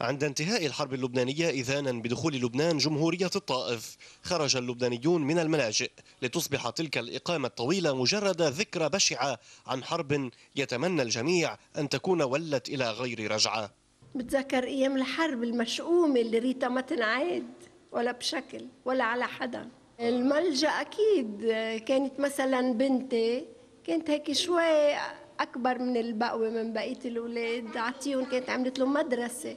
عند انتهاء الحرب اللبنانية إذانا بدخول لبنان جمهورية الطائف خرج اللبنانيون من الملاجئ لتصبح تلك الإقامة الطويلة مجرد ذكرى بشعة عن حرب يتمنى الجميع أن تكون ولت إلى غير رجعة. بتذكر أيام الحرب المشؤومة اللي ريتا ما تنعاد ولا بشكل ولا على حدا. الملجأ أكيد كانت مثلا بنتي كانت هيك شوي أكبر من البقوة من بقية الأولاد عطيهم كانت عملت لهم مدرسة.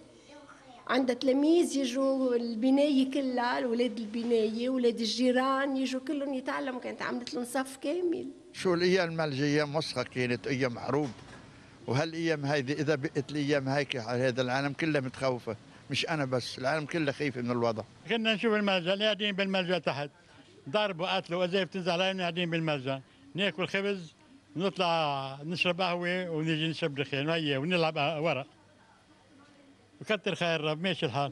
عندها تلاميذ يجوا البناية كلها أولاد البناية أولاد الجيران يجوا كلهم يتعلموا. كانت عملت لهم صف كامل. شو الأيام الملجيه مسخة كانت أيام حروب. وهالايام هيدي إذا بقت الأيام هيك هذا العالم كله متخوفة؟ مش أنا بس العالم كله خايف من الوضع. كنا نشوف الملجأ قاعدين بالملجأ تحت. ضرب وقتل وقذايف بتنزل علينا قاعدين بالملجأ. ناكل خبز ونطلع نشرب قهوة ونيجي نشرب دخان. وهي ونلعب ورق. وكتر خير رب ماشي الحال.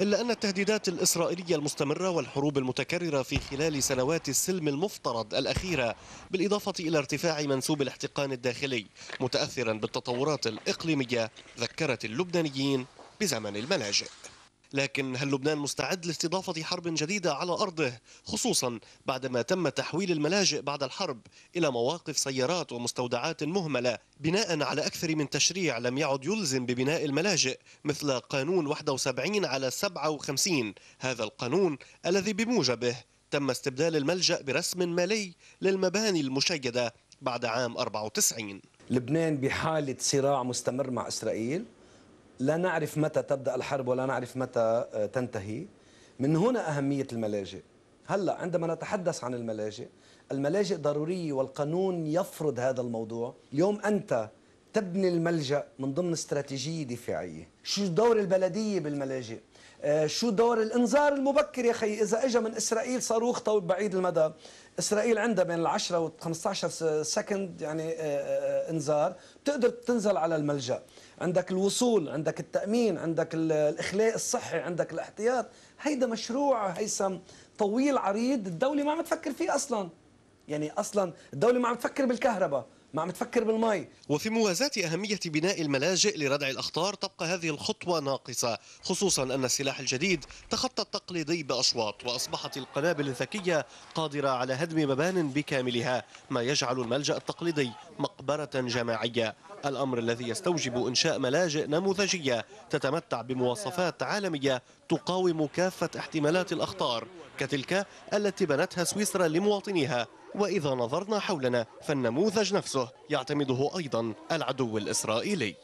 إلا أن التهديدات الإسرائيلية المستمرة والحروب المتكررة في خلال سنوات السلم المفترض الأخيرة بالإضافة إلى ارتفاع منسوب الاحتقان الداخلي متأثرا بالتطورات الإقليمية ذكرت اللبنانيين بزمن الملاجئ. لكن هل لبنان مستعد لاستضافة حرب جديدة على أرضه خصوصا بعدما تم تحويل الملاجئ بعد الحرب إلى مواقف سيارات ومستودعات مهملة بناء على أكثر من تشريع لم يعد يلزم ببناء الملاجئ مثل قانون 71 على 57 هذا القانون الذي بموجبه تم استبدال الملجأ برسم مالي للمباني المشيدة بعد عام 94 لبنان بحالة صراع مستمر مع إسرائيل. لا نعرف متى تبدأ الحرب ولا نعرف متى آه، تنتهي. من هنا أهمية الملاجئ. هلأ عندما نتحدث عن الملاجئ الملاجئ ضروريه والقانون يفرض هذا الموضوع. اليوم أنت تبني الملجأ من ضمن استراتيجية دفاعية. شو دور البلدية بالملاجئ؟ آه، شو دور الإنذار المبكر يا أخي إذا اجى من إسرائيل صاروخ طويل بعيد المدى. إسرائيل عندها بين ال 10 و 15 سكند يعني آه، إنذار. بتقدر تنزل على الملجأ. عندك الوصول عندك التأمين عندك الإخلاء الصحي عندك الاحتياط. هيدا مشروع هيثم طويل عريض الدولة ما عم تفكر فيه أصلا. يعني أصلا الدولة ما عم تفكر بالكهرباء. ما عم تفكر بالمي وفي موازاة أهمية بناء الملاجئ لردع الأخطار تبقى هذه الخطوة ناقصة خصوصا أن السلاح الجديد تخطى التقليدي بأشواط وأصبحت القنابل الذكية قادرة على هدم مبان بكاملها ما يجعل الملجأ التقليدي مقبرة جماعية. الأمر الذي يستوجب إنشاء ملاجئ نموذجية تتمتع بمواصفات عالمية تقاوم كافة احتمالات الأخطار كتلك التي بنتها سويسرا لمواطنيها. وإذا نظرنا حولنا فالنموذج نفسه يعتمده أيضا العدو الإسرائيلي.